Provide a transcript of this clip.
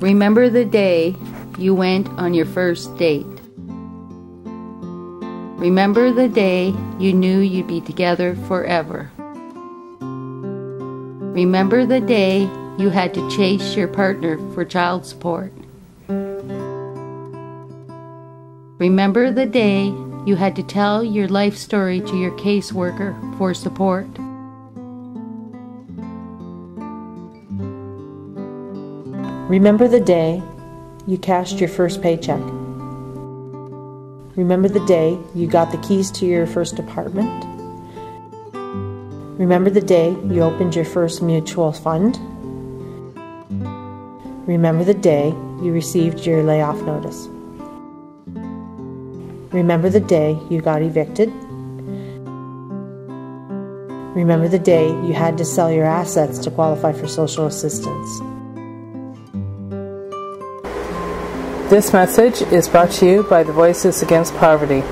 Remember the day you went on your first date. Remember the day you knew you'd be together forever. Remember the day you had to chase your partner for child support. Remember the day you had to tell your life story to your caseworker for support. Remember the day you cashed your first paycheck. Remember the day you got the keys to your first apartment. Remember the day you opened your first mutual fund. Remember the day you received your layoff notice. Remember the day you got evicted. Remember the day you had to sell your assets to qualify for social assistance. This message is brought to you by the Voices Against Poverty.